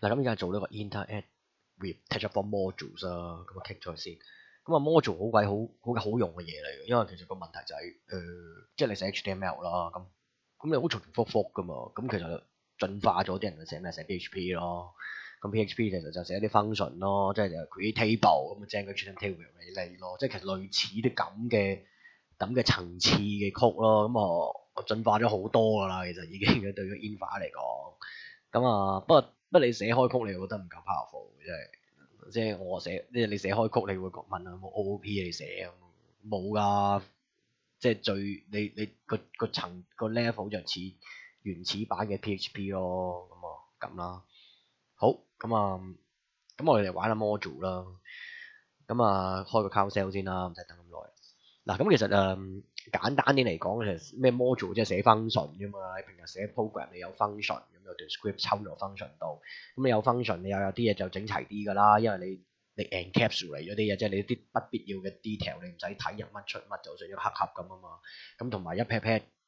嗱，咁而家做呢個 interact with TetraForm modules 啊，咁啊 click 咗先。咁啊 module 好鬼好好好用嘅嘢嚟嘅，因為其實個問題就係、誒、即係你寫 HTML 啦，咁咁你好重重複複噶嘛，咁其實進化咗啲人就寫咩寫 PHP 咯。咁 PHP 其實就寫啲 function 咯，即係就 create table 咁啊 generate table 俾你咯，即係其實類似啲咁嘅咁嘅層次嘅曲咯，咁我我進化咗好多噶啦，其實已經對於 Infa 嚟講，咁啊不過不你寫開曲你又覺得唔夠 powerful 即係即係我寫即係你寫開曲你會問啊有冇 OOP 你寫冇㗎，即係最你你個個層個 level 就似原始版嘅 PHP 咯，咁啊咁啦，好。咁啊，咁我哋嚟玩下 module 啦。咁啊，開個 count cell 先啦，唔使等咁耐。嗱，咁其實誒、嗯、簡單啲嚟講，其實咩 module 即係寫 function 啫嘛。你平日寫 program 你有 function，咁有段 script 抽咗 function 度。咁你有 function，你又有啲嘢就整齊啲㗎啦。因為你你 encapsulate 咗啲嘢，即係你啲不必要嘅 detail，你唔使睇入乜出乜，就算一個黑盒咁啊嘛。咁同埋一 pair pair。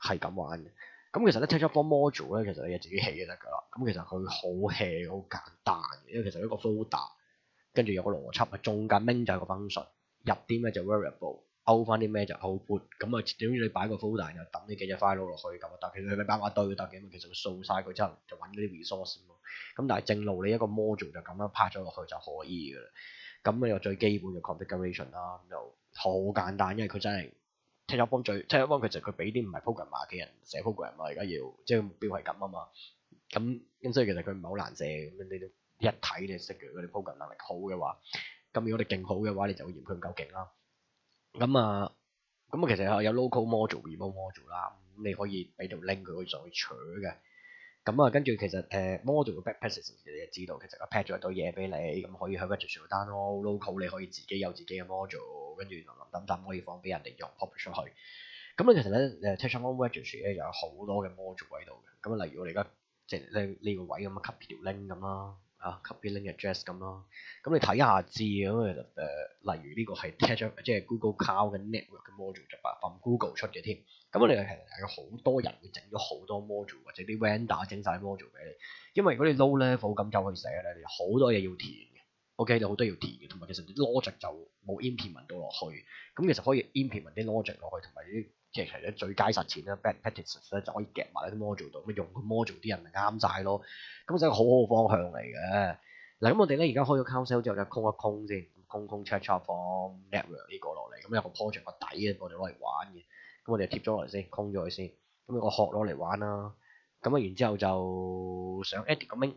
係咁玩嘅，咁其實咧 TetraForm module 咧，其實你自己起就得㗎啦。咁其實佢好 hea 好簡單嘅，因為其實一個 folder，跟住有個邏輯啊，中間 main 就係個 function，入啲咩就 variable，勾翻啲咩就 output。咁啊，點知你擺個 folder 又抌呢幾隻 file 落去咁啊但，其實你擺埋堆都得嘅，其實佢掃晒佢之後就揾嗰啲 resource 咁。咁但係正路你一個 module 就咁樣拍咗落去就可以噶啦。咁你有最基本嘅 configuration 啦，咁就好簡單，因為佢真係。TetraForm 最 TetraForm 其實佢俾啲唔係 program 碼嘅人寫 program 啊，而家要即係目標係咁啊嘛。咁咁所以其實佢唔係好難寫，咁你都一睇你識嘅。佢哋 program 能力好嘅話，咁如果你勁好嘅話，你就會嫌佢唔夠勁啦。咁啊，咁啊其實有 local module、remote module 啦，咁你可以俾條 link 佢可以上去取嘅。咁啊，跟住其實誒 module 嘅 backpackage 你就知道，其實佢 pack 咗一堆嘢俾你，咁可以喺 registry download local，你可以自己有自己嘅 module，跟住林林抌抌可以放俾人哋用 pop 出去。咁咧其實咧誒 TetraForm registry 咧有好多嘅 module 喺度嘅。咁啊，例如我哋而家即係呢呢個位咁啊，copy 條 link 咁啦。啊，copy link address 咁咯，咁你睇下知咁其實誒，例如呢個係 Tetra 即係 Google Cloud 嘅 network 嘅 module 就係從 Google 出嘅添，咁我哋其實係有好多人會整咗好多 module 或者啲 vendor 整晒 module 俾你，因為如果你 low level 咁就去寫咧，你好多嘢要填，OK，你好多要填嘅，同埋其實啲 logic 就冇 implement 到落去，咁其實可以 implement 啲 logic 落去，同埋啲其實最佳實踐咧 best practices 咧就可以夾埋喺啲 module 度，咁用個 module 啲人咪啱晒咯。咁就係好好嘅方向嚟嘅。嗱，咁我哋咧而家開咗 count cell 之後，就空一空先，空空 TetraForm network 呢個落嚟，咁有個 project 個底嘅，我哋攞嚟玩嘅。咁我哋貼咗落嚟先，空咗佢先。咁有個殼攞嚟玩啦。咁啊，然之後就想 edit 個 main，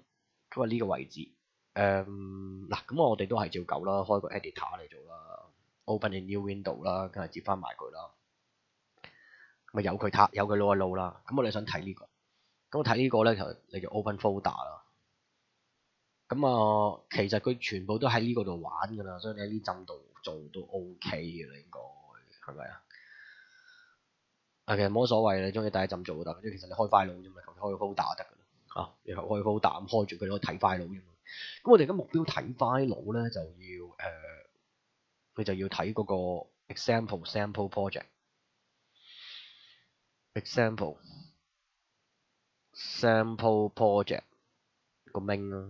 咁啊呢個位置。誒、嗱，咁我哋都係照舊啦，開個 editor 嚟做啦，open a new window 啦，跟住接翻埋佢啦。咪有佢撻，有佢撈一撈啦。咁我哋想睇呢個。咁我睇呢個咧，就你就 open folder 啦。咁啊，其實佢全部都喺呢個度玩噶啦，所以你喺呢陣度做都 OK 嘅啦，應該係咪啊？啊，其實冇乜所謂，你中意第一陣做就得。即其實你開 file 啫嘛，求其開個 folder 得噶啦。嚇，然後開 folder 咁開住佢，你可以睇 file 啫嘛。咁我哋而家目標睇 file 咧，就要誒，佢、就要睇嗰個 example sample project example。sample project 個名啦，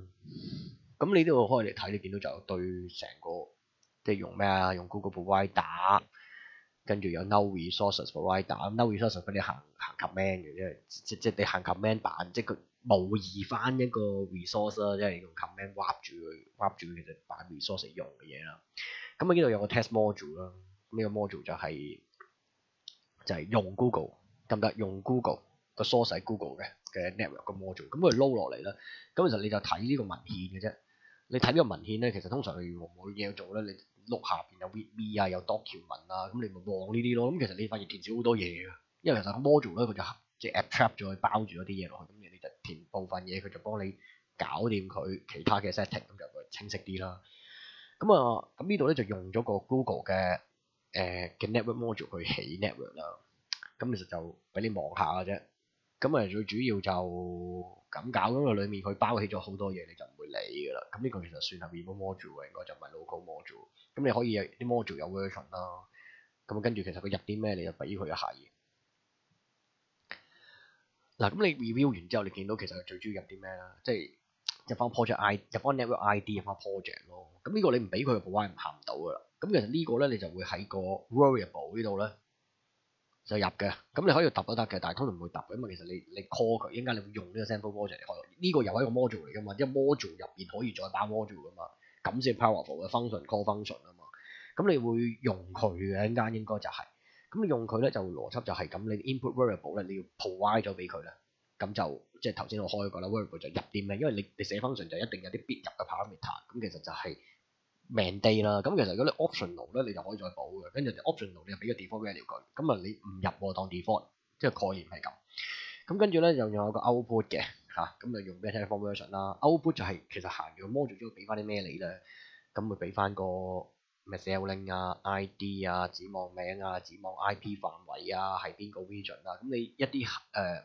咁你都要開嚟睇，你見到就對成個即係用咩啊？用 Google Provider，跟住有 No Resources Provider，No Resources 佢哋行行 command 嘅，即即即你行 command 版，即係佢模擬翻一個 resource 啦，即係用 command wrap 住佢，wrap 住佢其實扮 resource 用嘅嘢啦。咁啊呢度有個 test module 啦，呢個 module 就係就係用 Google 得唔得？用 Google 個 source 係 Google 嘅。嘅 network 個 module，咁佢撈落嚟啦，咁其實你就睇呢個文獻嘅啫。你睇呢個文獻咧，其實通常你冇嘢做咧，你碌下邊有 readme 啊，有 document 啊，咁你咪望呢啲咯。咁其實你發現填少好多嘢嘅，因為其實個 module 咧佢就即係 abstract 咗，包住咗啲嘢落去，填部分嘢，佢就幫你搞掂佢其他嘅 setting，咁就會清晰啲啦。咁啊，咁呢度咧就用咗個 Google 嘅誒嘅 network module 去起 network 啦。咁其實就俾你望下嘅啫。咁啊，最主要就咁搞，因為裡面佢包起咗好多嘢，你就唔會理㗎啦。咁呢個其實算係 remote module 嘅，應該就唔係 local module。咁你可以有啲 module 有 version 啦。咁跟住其實佢入啲咩，你就俾佢一下嘢。嗱，咁你 review 完之後，你見到其實佢最中意入啲咩啦？即係入翻 project i，入翻 network ID，入翻 project 咯。咁呢個你唔俾佢，部 Y 唔行唔到㗎啦。咁其實呢個咧，你就會喺個 variable 呢度咧就入嘅。咁你可以揼都得嘅，但係通常唔會揼嘅，因為其實你你 call 佢，應該你會用呢個 sample project 嚟開。呢個又係一個 module 嚟㗎嘛，因為 module 入邊可以再打 module 噶嘛。咁先 powerful 嘅 function call function 啊嘛。咁你會用佢嘅，一間應該就係。咁你用佢咧就邏輯就係咁，你 input variable 咧你要 provide 咗俾佢咧，咁就即係頭先我開過啦，variable 就入啲咩？因為你你寫 function 就一定有啲必入嘅 parameter，咁其實就係 mandate 啦。咁其實如果你 optional 咧，你就可以再補嘅。跟住 optional 你就俾個 default value 佢，咁啊你唔入當 default，即係概念係咁。咁跟住咧又有個 output 嘅嚇，咁就用咩 Terraform version 啦。output 就係其實行完個 module 之後俾翻啲咩你咧，咁會俾翻個。咩 sell link 啊、ID 啊、指望名啊、指望 IP 範圍啊，係邊個 region 啊？咁你一啲誒、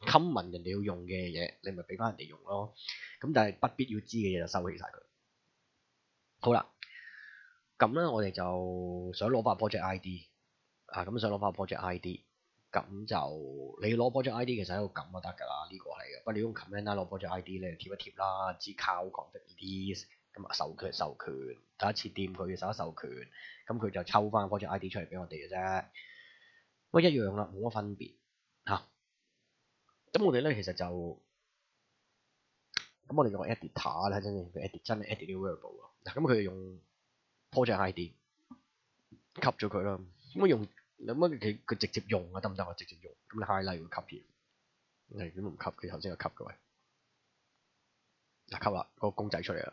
common 人哋要用嘅嘢，你咪俾翻人哋用咯。咁但係不必要知嘅嘢就收起晒佢。好啦，咁咧我哋就想攞翻 project ID 啊，咁想攞翻 project ID，咁就你攞 project ID 其實喺度撳就得㗎啦，呢、這個係嘅。不過你用 command 啦攞 project ID 咧貼一貼啦，知 count config 呢啲。授權授權，第一次掂佢嘅手一授權，咁佢就抽翻嗰隻 ID 出嚟俾我哋嘅啫，喂，一樣啦，冇乜分別嚇。咁、我哋咧其實就，咁我哋用 editor 咧，真係佢 edit 真係 edit 啲 variable 啊。嗱，咁佢就用 project ID 吸咗佢啦。咁啊用，咁啊佢佢直接用啊得唔得啊？直接用，咁你 highlight 會吸住，係點唔吸？佢頭先有吸嘅喂，嗱吸啦，嗰個公仔出嚟啦。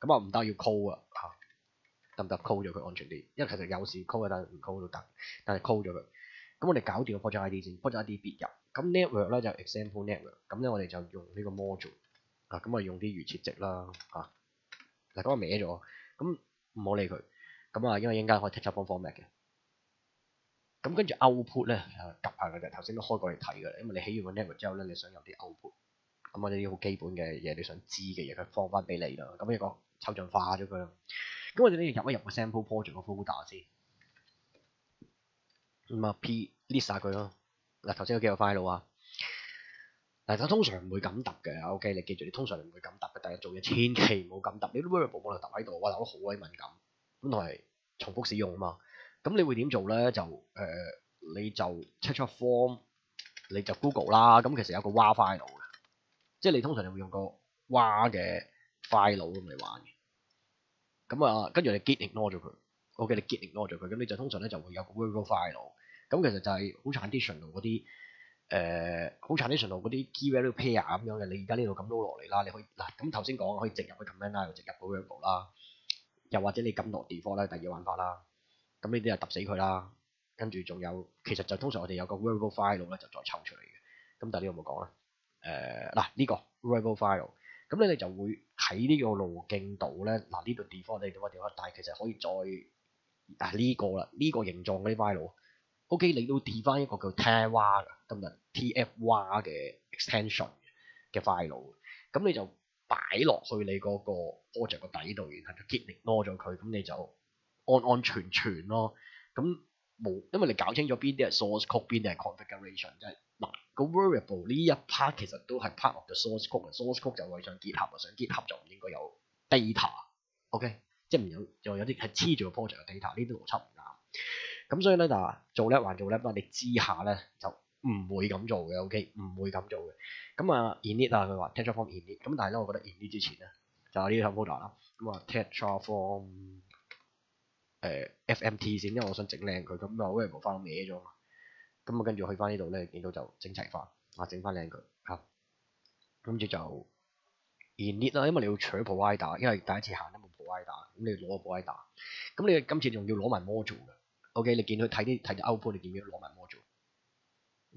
咁啊唔得要 call 啊嚇，得唔得 call 咗佢安全啲？因為其實有時 call 嘅，但係唔 call 都得。但係 call 咗佢，咁我哋搞掂個 project ID 先，project ID 必入。咁 network 咧就 example network，咁咧我哋就用呢個 module 啊，咁啊用啲預設值啦嚇。嗱咁啊歪咗，咁唔好理佢。咁啊因為應間可以 take 翻 format 嘅。咁跟住 output 咧啊夾下嘅啫，頭先都開過嚟睇嘅，因為你起完個 network 之後咧，你想有啲 output。咁我哋啲好基本嘅嘢，你想知嘅嘢，佢放翻俾你啦。咁一個抽象化咗佢。咁我哋呢要入一入個 sample project 個 folder 先。咁啊 P list 晒佢咯。嗱頭先有幾個 file 啊。嗱，佢通常唔會咁揼嘅。OK，你記住，你通常唔會咁揼嘅。第日做嘢千祈唔好咁揼。你啲 variable 冇得揼喺度，哇，揼得好鬼敏感。咁同埋重複使用啊嘛。咁你會點做咧？就誒、你就 check 出 form，你就 Google 啦。咁其實有個 WAR file。即係你通常你會用個 WAR 嘅 file 咁嚟玩嘅，咁啊跟住你 git ignore 咗佢，OK 你 git ignore 咗佢，咁你就通常咧就會有個 variable file，咁其實就係好 traditional 嗰啲誒好 traditional 嗰啲 key value pair 咁樣嘅，你而家呢度咁撈落嚟啦，你可以嗱咁頭先講可以直入去 command 啦，又直入個 variable 啦，又或者你撳落 defaul 啦，第二玩法啦，咁呢啲就揼死佢啦，跟住仲有其實就通常我哋有個 variable file 咧就再抽出嚟嘅，咁但係呢個冇講啦。誒嗱呢個 variable file，咁你哋就會喺呢個路徑度咧，嗱呢度 default 你點啊點啊，但係其實可以再啊呢個啦，呢個形狀嗰啲 file，OK 你都 d e 翻一個叫 TFWAR 嘅，得唔得？TFWAR 嘅 extension 嘅 file，咁你就擺落去你嗰個 project 個底度，然後就 git ignore 咗佢，咁你就安安全全咯，咁。冇，因為你搞清楚邊啲係 source code，邊啲係 configuration，即係嗱個 variable 呢一 part 其實都係 part of the source code，source code 就係上結合，上結合就唔應該有 data，OK，即係唔有就有啲係黐住個 project 嘅 data，呢啲邏輯唔啱。咁所以咧嗱，做叻還做叻，不過你知下咧就唔會咁做嘅，OK，唔會咁做嘅。咁啊，init 啊，佢話 Terraform init，咁但係咧，我覺得 init 之前咧就係呢啲 folder 啦。咁啊 Tetraform 誒 FMT 先，因為我想整靚佢，咁啊 variable 翻歪咗嘛。咁啊跟住去翻呢度咧，見到就整齊化，啊整翻靚佢嚇。跟住就 init 啦，因為你要取 provider，因為第一次行都冇 provider，咁你攞個 provider。咁你今次仲要攞埋 module 嘅，OK？你見佢睇啲睇啲 output，你見唔見攞埋 module？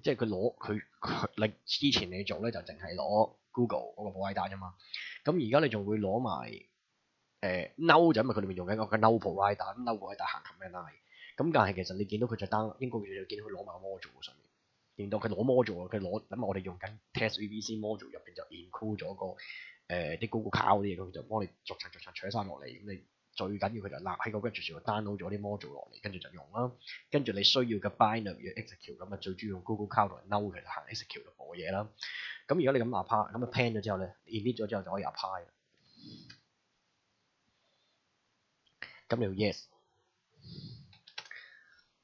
即係佢攞佢佢你之前你做咧就淨係攞 Google 嗰個 provider 啫嘛。咁而家你仲會攞埋誒 Now 就因為佢裏面用緊個 Now provider，Now provider 行 command line。咁但係其實你見到佢就 down，應該佢就見到佢攞埋個 module 上面，見到佢攞 module 佢攞咁我哋用緊 test VPC module 入邊就 include 咗個誒啲 Google Cloud 啲嘢，佢就幫你逐層逐層取晒落嚟，咁你。最緊要佢就立喺個 registry 度 download 咗啲 module 落嚟，跟住就用啦。跟住你需要嘅 binary execute 咁啊，最主要用 Google Cloud 同埋 Now 其實行 execute 就冇嘢啦。咁如果你咁 apply，咁啊 plan 咗之後咧，init 咗之後就可以 apply。咁你要 yes。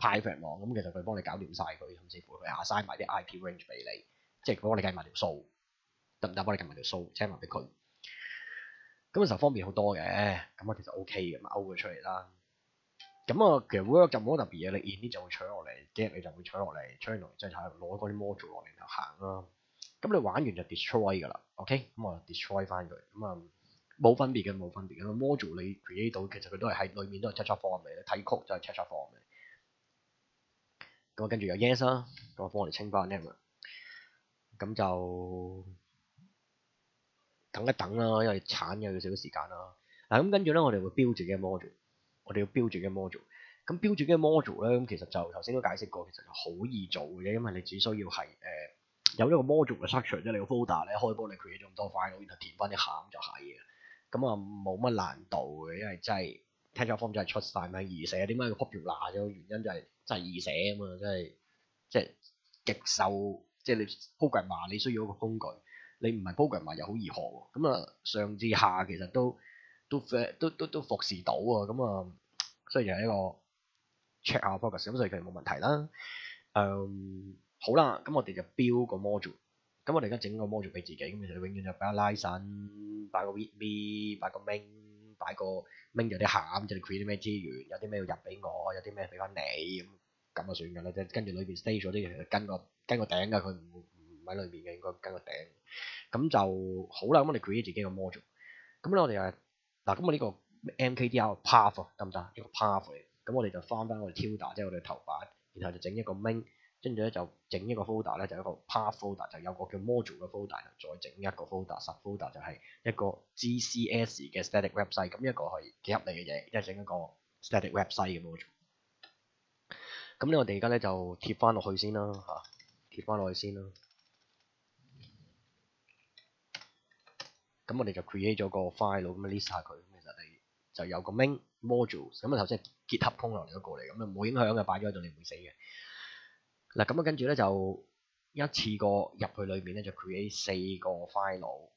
private 網，咁其實佢幫你搞掂晒佢，甚至乎佢下曬埋啲 IP range 俾你，即係幫你計埋條數，得唔得？幫你計埋條數清埋俾佢。咁其實方便好多嘅，咁啊其實 O K 嘅，勾佢出嚟啦。咁啊其實 work 就冇乜特別嘢，你 init 就會取落嚟 g e 你就會取落嚟，取落嚟即係攞嗰啲 module 落嚟就行啦。咁你玩完就 destroy 噶啦，OK？咁我 destroy 翻佢，咁啊冇分別嘅，冇分別嘅。module 你 create 到，其實佢都係喺裏面都係 test form 嚟嘅，睇曲就係 Tetraform 嚟。咁跟住有 yes 啦，咁啊幫我哋清翻 network，咁就。等一等啦，因為鏟嘅要少少時間啦。嗱咁跟住咧，我哋會標住嘅 module，我哋要標住嘅 module。咁標住嘅 module 咧，咁其實就頭先都解釋過，其實就好易做嘅，因為你只需要係誒、呃、有一個 module 嘅 structure，即係你個 folder 咧，可以幫你 create 咗咁多 file，然後填翻啲餡就係嘅。咁啊冇乜難度嘅，因為真係 Tetraform 真係出晒名而寫。點解要 popular 嘅原因就係真係易寫啊嘛，真係即係極受即係你 program 你需要一個工具。你唔係 program 又好易學喎，咁啊上至下其實都都都都都服侍到啊，咁啊所以就係一個 check 下 focus，咁所以其實冇問題啦。嗯，好啦，咁我哋就標個 module，咁我哋而家整個 module 俾自己，咁其實永遠就擺個 license，擺個 readme，擺個 main，擺個 main 有啲餡，就你 create 啲咩資源，有啲咩要入俾我，有啲咩俾翻你，咁咁就算㗎啦，即係跟住裏邊 stage 咗啲嘢，跟個跟個頂㗎，佢唔唔喺裏邊嘅，應該跟個頂。咁就好啦，咁我哋 create 自己個 module。咁咧我哋誒嗱，咁我呢個 MKDR path 得唔得？一個 path 嚟。咁我哋就翻翻我哋 tilde，即係我哋頭版，然後就整一個 main，跟住咧就整一個 folder 咧，就一個 path folder，就有個叫 module 嘅 folder，再整一個 folder，sub folder 就係一個 GCS 嘅 static website。咁一個係幾合理嘅嘢，即係整一個 static website 嘅 module。咁咧我哋而家咧就貼翻落去先啦，嚇，貼翻落去先啦。咁我哋就 create 咗個 file 咁樣 list 下佢，咁其實你就有個 main modules，咁啊頭先係結合空落嚟嗰個嚟，咁啊冇影響嘅，擺咗喺度你唔會死嘅。嗱咁啊跟住咧就一次過入去裏面咧就 create 四個 file，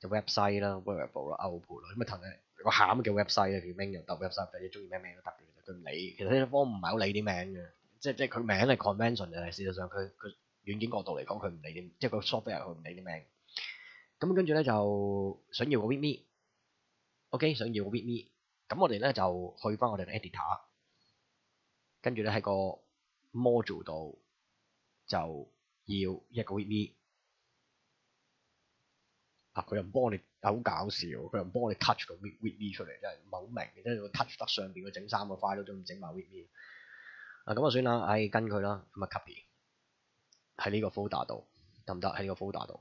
就 website 啦，variable 啦，output 啦，咁啊頭咧個餡叫 website 啊，叫 main 又得 website，或者中意咩名都得嘅，其實佢唔理，其實呢方唔係好理啲名嘅，即係即係佢名係 convention 嘅，事實上佢佢軟件角度嚟講佢唔理啲，即係個 software 佢唔理啲名。咁跟住咧就想要個 readme，OK，想要個 readme，咁我哋咧就去翻我哋嘅 editor，跟住咧喺個 module 度就要一個 readme，啊佢又唔幫你，好搞笑，佢又唔幫你 touch 個 readme 出嚟，真係唔係好明嘅，即係 touch 得上邊佢整三個 file 都仲整埋 readme，啊咁啊算啦，唉跟佢啦，咁啊 copy 喺呢個 folder 度得唔得？喺呢個 folder 度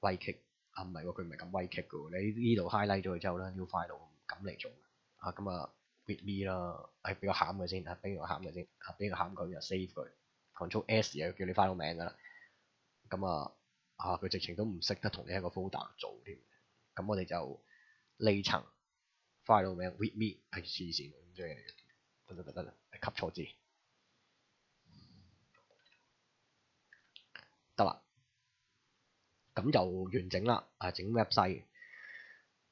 ，right click。啊唔係喎，佢唔係咁威劇嘅喎，你呢度 highlight 咗佢之後咧，new file 咁嚟做。啊咁啊 readme 啦，係俾個餡佢先，俾個餡佢先，啊俾個餡佢就 save 佢，control S 又叫你 file 名㗎啦，咁啊啊佢直情都唔識得同你喺個 folder 做添，咁我哋就呢層 file 名 readme 係黐線，即係得得得得，吸錯字，得啦，咁就完整啦，啊整 website，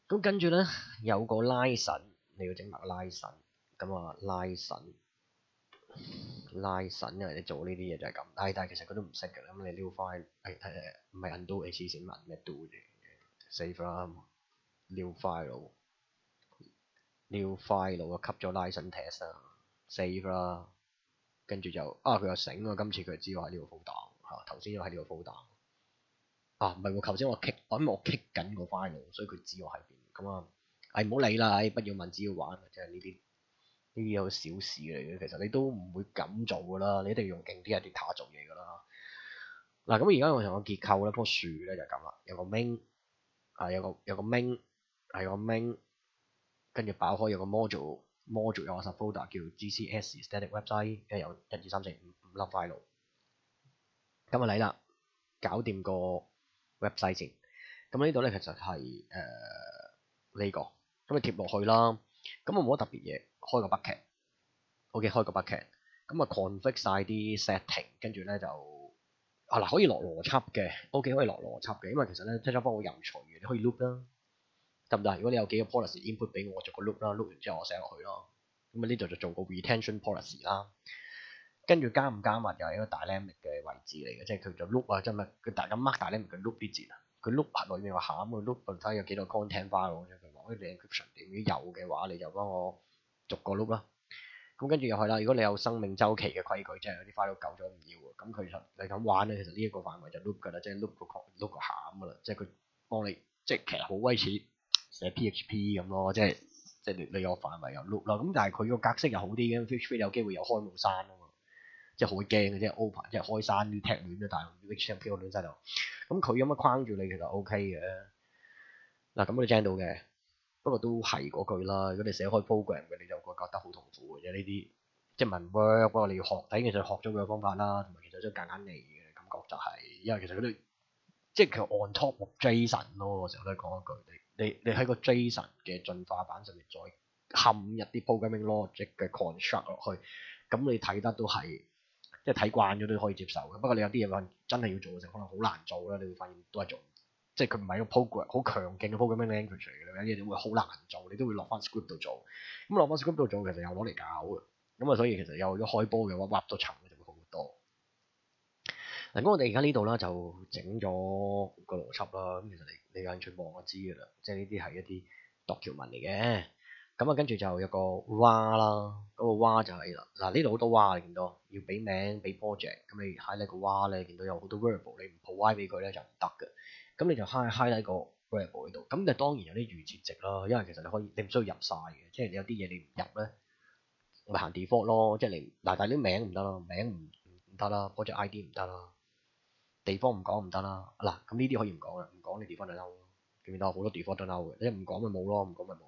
咁跟住咧有個 license，你要整埋個 license，咁啊 license，license，因為你做呢啲嘢就係咁，但係但係其實佢都唔識嘅，咁你撩翻，誒誒誒，唔係 undo 你黐線文咩 do 啫，save 啦，，new file，new file 啊，吸咗 license test 啊，save 啦，跟住就啊佢又醒喎，今次佢知我喺呢個 folder 嚇，頭先又喺呢個 folder，啊唔係喎，頭先我 k 我因為我 k 緊個 file，所以佢知我喺邊，咁啊，誒唔好理啦，誒不要問，只要玩，即係呢啲。呢啲有小事嚟嘅，其實你都唔會咁做噶啦，你一定要用勁啲嘅 data 做嘢噶啦。嗱，咁而家我同個結構咧，樖樹咧就咁啦，有個 main，啊有個有個 main，係個 main，跟住爆開有個 module，module 有個 subfolder 叫 GCS static website，跟住有一二三四五五粒 file。咁啊嚟啦，搞掂個 website 先。咁呢度咧其實係誒呢個，咁你貼落去啦。咁啊冇乜特別嘢。開個 bucket，OK，開個 bucket，咁啊 config 晒啲 setting，跟住咧就啊嗱可以落邏輯嘅，OK 可以落邏輯嘅，因為其實咧 TensorFlow 好有趣嘅，你可以 loop 啦，得唔得？如果你有幾個 policy input 俾我，我做個 loop 啦，loop 完之後我寫落去咯，咁啊呢度就做個 retention policy 啦，跟住加唔加密又係一個 dynamic 嘅位置嚟嘅，即係佢就 loop 啊，即係咪佢大咁 mark dynamic 佢 loop 啲字啊，佢 loop 下裏面話餡佢 loop 睇下有幾多 content file 啫，佢話啲 encryption 點，如果有嘅話你就幫我。逐個 loop 啦，咁跟住又係啦。如果你有生命周期嘅規矩，即係有啲 file 舊咗唔要喎，咁其實你咁玩咧，其實呢一個範圍就 loop 㗎啦，即係 loop 個 loop 個餡㗎啦，即係佢幫你，即係其實好威似寫 PHP 咁咯，即係即係你你個範圍又 loop 啦。咁但係佢個格式又好啲嘅，PHP 有機會有開冇閂啊嘛，即係好驚嘅，即係 open 即係開閂啲踢亂咗，但係 HTML 亂晒度。咁佢有乜框住你其實 OK 嘅。嗱，咁你聽到嘅。不過都係嗰句啦，如果你寫開 program 嘅，你就會覺得好痛苦嘅啫。呢啲即係文 work，不過你要學，睇其實學咗佢嘅方法啦，同埋其實都夾硬嚟嘅感覺就係、因為其實佢都即係佢 on top of Jason 咯。我成日都講一句，你你你喺個 Jason 嘅進化版上面再嵌入啲 programming logic 嘅 construct 落去，咁你睇得都係即係睇慣咗都可以接受嘅。不過你有啲嘢話真係要做嘅時候，可能好難做啦。你會發現都係做。即係佢唔係一個 program 好強勁嘅 programming language 嚟嘅，有啲嘢會好難做，你都會落翻 script 度做。咁落翻 script 度做，其實又攞嚟搞嘅。咁啊，所以其實有咗開波嘅話，挖咗層就會好多。嗱，咁我哋而家呢度啦，就整咗個邏輯啦。咁其實你你有興趣望我知㗎啦，即係呢啲係一啲 document 嚟嘅。咁啊，跟住就有個 var 啦，嗰、那個 var 就係、啦。嗱，呢度好多 var 你見到，要俾名俾 project。咁你喺呢個 var 咧，見到有好多 variable，你唔 provide 俾佢咧就唔得嘅。咁你就 high high 喺個 variable 喺度，咁就當然有啲預設值啦，因為其實你可以你唔需要入晒嘅，即係你有啲嘢你唔入咧，咪行 default 咯，即係你嗱，但係啲名唔得咯，名唔唔得啦，project ID 唔得啦，地方唔講唔得啦，嗱，咁呢啲可以唔講嘅，唔講你 default 就嬲，見唔見到好多 default 都嬲嘅，你唔講咪冇咯，唔講咪冇，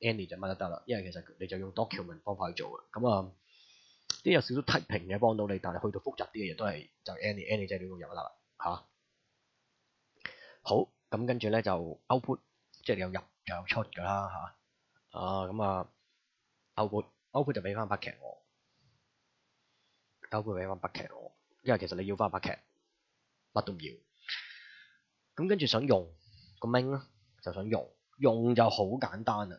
Any 就乜都得啦，因為其實你就用 document 方法去做嘅，咁啊啲有少少 typing 嘅幫到你，但係去到複雜啲嘅嘢都係就 any any 即係呢個入得啦嚇。好，咁跟住咧就 output，即係你有入。有出㗎啦嚇，啊咁啊，output，output 就俾翻百劇我，output 俾翻百劇我，因為其實你要翻百劇乜都唔要。咁跟住想用個 main 咧，就想用，用就好簡單啦，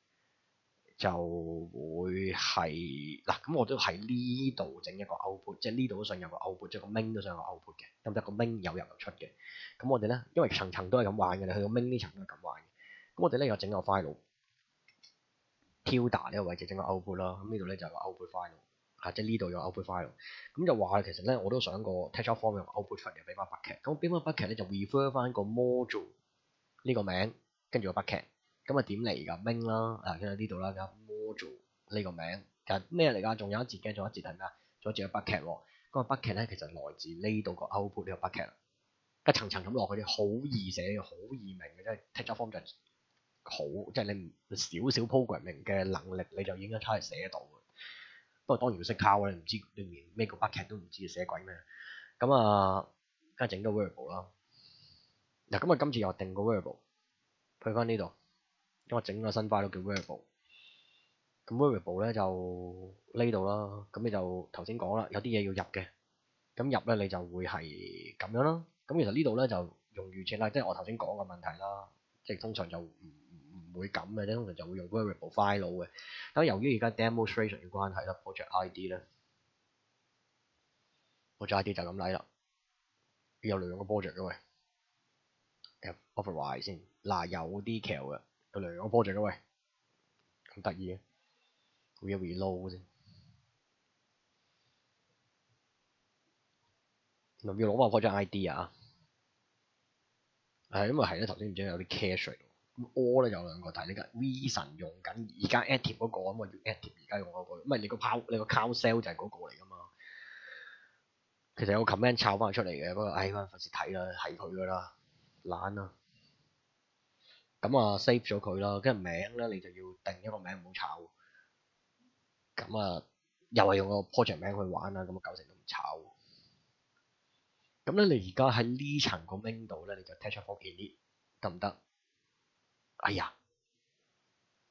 就會係嗱，咁我都喺呢度整一個 output，即係呢度都想有個 output，即係個 main 都想有個 output 嘅，得唔得？個 main 有入有出嘅。咁我哋咧，因為層層都係咁玩嘅，你去到 main 呢層都係咁玩嘅。咁我哋咧又整個 file。tilde 呢個位置整個 output 啦，咁呢度咧就有個 output file，嚇，即係呢度有 output file，咁就話其實咧我都想個 text form 用 output 出嚟俾翻 bucket，咁俾翻筆劇咧就 refer 翻個 module 呢個名，跟住個 bucket，咁啊點嚟㗎 m i n 啦，啊，跟住呢度啦，咁 module 呢個名，其實咩嚟㗎？仲有一節嘅，仲有一節係咩啊？仲有一節嘅 bucket 喎，咁個 bucket 咧其實來自呢度個 output 呢個 bucket，一層層咁落去，好易寫，好易明嘅，即係 text form 就係。好，即係你唔少少 programming 嘅能力，你就應該出嚟寫到嘅。不過當然要識抄咧，唔知裏面咩個 bucket 都唔知寫鬼咩。咁啊，梗係整個 variable 啦。嗱，咁啊，今次又定個 variable，去翻呢度，咁我整個新 file 叫 variable。咁 variable 咧就呢度啦。咁你就頭先講啦，有啲嘢要入嘅。咁入咧你就會係咁樣啦。咁其實呢度咧就用預設啦，即係我頭先講嘅問題啦。即係通常就唔。唔會咁嘅啫，通常就會用 variable file 嘅。咁由於而家 demonstration 嘅關係啦，project ID 咧，project ID 就咁嚟啦。有兩個 project 嘅喂，override 先。嗱，有啲嘅，有兩個 project 嘅喂，咁得意嘅，會有 reload 先。要攞翻 project ID 啊？係因為係咧，頭先唔知有啲 cache 咁 all 咧有兩個，但係呢個 reason 用緊而家 active 嗰個，咁我要 active 而家用嗰個，唔係你個 p 你個 cow sell 就係嗰個嚟噶嘛。其實有個 command 抄翻出嚟嘅，不過唉，費事睇啦，係佢噶啦，懶啊。咁啊 save 咗佢啦，跟住名咧你就要定一個名唔好抄。咁啊又係用個 project 名去玩啦，咁啊九成都唔炒。咁咧你而家喺呢層個 main 度咧，你就 touch fork init 得唔得？哎呀，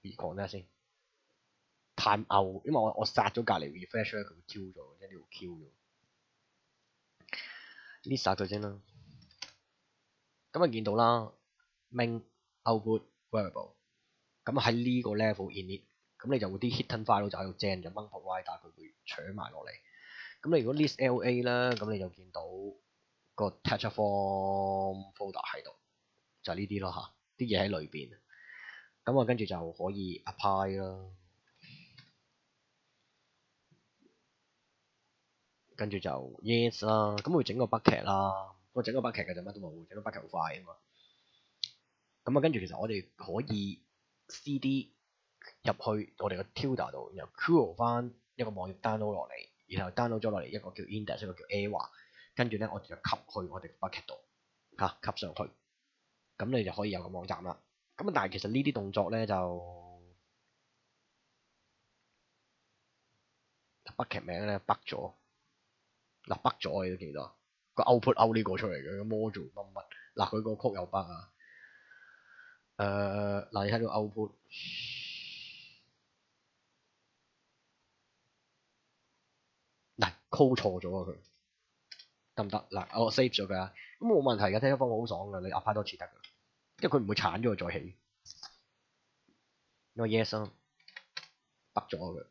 你講咩先？time out，因為我我殺咗隔離 refresh 咧，佢會 Q 咗，即係呢度 Q 咗。呢殺佢先啦。咁啊見到啦，main output variable。咁喺呢個 level init，咁你就會啲 hidden file 就喺度 gen 就掹 provider，佢會搶埋落嚟。咁你如果 list LA 啦，咁你就見到個 text form folder 喺度，就係呢啲咯嚇。啲嘢喺裏邊，咁我跟住就可以 apply 啦，跟住就 yes 啦，咁會整個 bucket 啦，我整個 bucket 嘅就乜都冇，整個 bucket 好快啊嘛。咁啊，跟住其實我哋可以 cd 入去我哋個 tilde 度，然後 Cool 翻一個網頁 download 落嚟，然後 download 咗落嚟一個叫 index，一個叫 a w a 跟住咧我哋就吸去我哋 bucket 度，嚇吸上去。咁你就可以有個網站啦。咁但係其實呢啲動作咧就 bucket 名咧 bug 咗，嗱 bug 咗你都記得個 output out 呢個出嚟嘅個 module 乜乜，嗱佢個曲又 bug 啊。誒嗱你睇到 output，嗱 call 錯咗啊佢，得唔得？嗱我 save 咗佢啊，咁冇問題嘅，聽一方好爽嘅，你 apply 多次得㗎。因為佢唔會鏟咗佢再起，因為 yes 啊，得咗佢，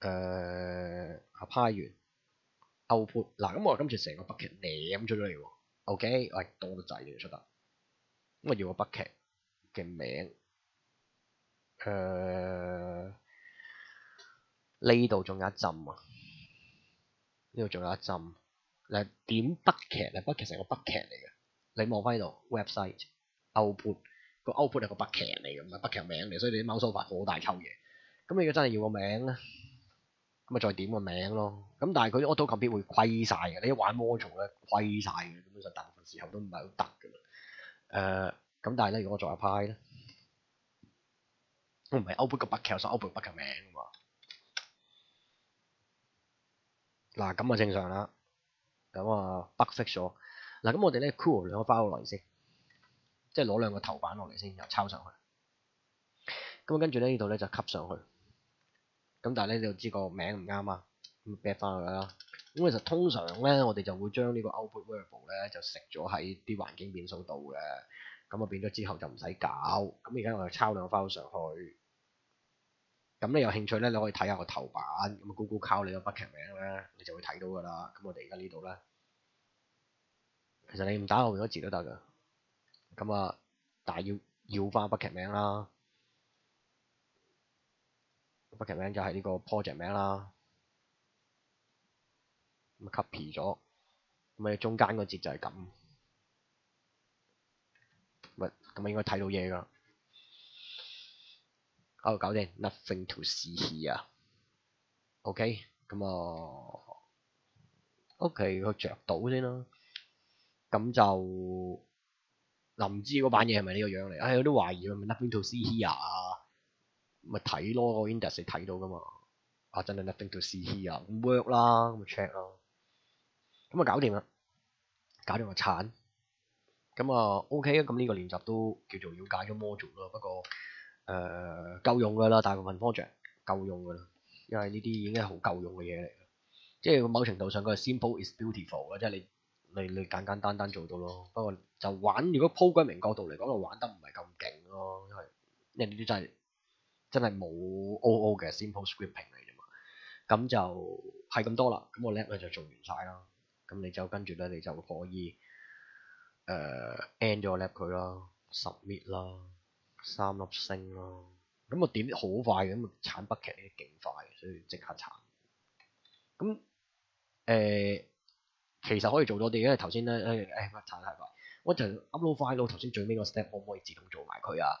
誒，apply 完，output，嗱咁我今次成個 bucket 舐咗咗嚟喎，OK，喂多得滯嘅出得，咁啊要個 bucket 嘅名，誒，呢度仲有一浸啊，呢度仲有一浸，嗱點 bucket 啊，bucket 成個 bucket 嚟嘅。你望翻呢度 website output 個 output 係個 bucket 嚟嘅，唔係 bucket 名嚟，所以你啲貓蘇法好大抽嘢。咁你如果真係要個名咧，咁咪再點個名咯。咁但係佢 auto compete 會虧晒嘅，你一玩 module 咧虧晒嘅，根本上大部分時候都唔係好得㗎啦。呃，咁但係咧，如果我做 apply 咧，我唔係 output 個 bucket，所以 output bucket 名㗎嘛。嗱，咁啊正常啦。咁啊 bug fix 咗。嗱，咁我哋咧，cool 兩個 file 落嚟先，即係攞兩個頭版落嚟先，又抄上去。咁跟住咧呢度咧就吸上去。咁但係咧你就知個名唔啱啊，咁 back 翻去啦。咁其實通常咧我哋就會將呢個 output variable 咧就食咗喺啲環境變數度嘅。咁啊變咗之後就唔使搞。咁而家我哋抄兩個 file 上去，咁你有興趣咧，你可以睇下個頭版，咁啊 Google 靠你個 bucket 名咧，你就會睇到㗎啦。咁我哋而家呢度咧，其實你唔打後面嗰字都得㗎。咁啊，但係要要翻北劇名啦北劇名就係呢個 project 名啦。咁 copy 咗，咁啊中間嗰節就係咁，咪咁啊應該睇到嘢㗎。好，搞掂，nothing to see here。OK，咁啊，OK，佢着到先啦。咁就嗱，唔知嗰版嘢係咪呢個樣嚟？唉，有啲懷疑係咪 nothing to see here 啊？咪睇咯，個 index 你睇到㗎嘛？啊，真係 nothing to see here，咁 work 啦，咁咪 check 咯。咁啊，搞掂啦，搞掂个铲。咁啊，OK 啊，咁呢個練習都叫做了解咗 module 咯，不過。誒、呃、用噶啦，大部分 project 夠用噶啦，因為呢啲已經係好夠用嘅嘢嚟，即係某程度上佢系 simple is beautiful 嘅，即係你你你簡簡單單做到咯。不過就玩，如果 programming 角度嚟講，就玩得唔係咁勁咯，因為因為呢啲真係真係冇 OO 嘅 simple scripting 嚟啫嘛。咁就係咁多啦，咁我 lab 咧就做完晒啦。咁你就跟住咧，你就可以誒 end 咗 lap 佢啦，submit 啦。三粒星啦，咁我點好快嘅，咁啊鏟 bucket 呢啲勁快，所以即刻鏟。咁誒、呃，其實可以做多啲，因為頭先咧誒誒乜鏟太快，我就 upload file 頭先最尾個 step 可唔可以自動做埋佢啊？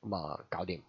咁啊，搞掂。